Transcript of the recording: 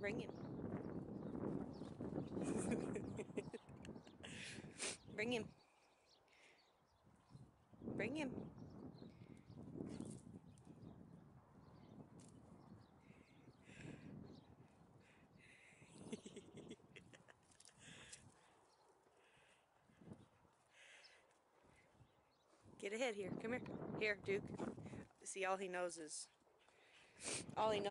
Bring him. Bring him. Bring him. Get ahead here. Come here. Here, Duke. See, all he knows is... All he knows...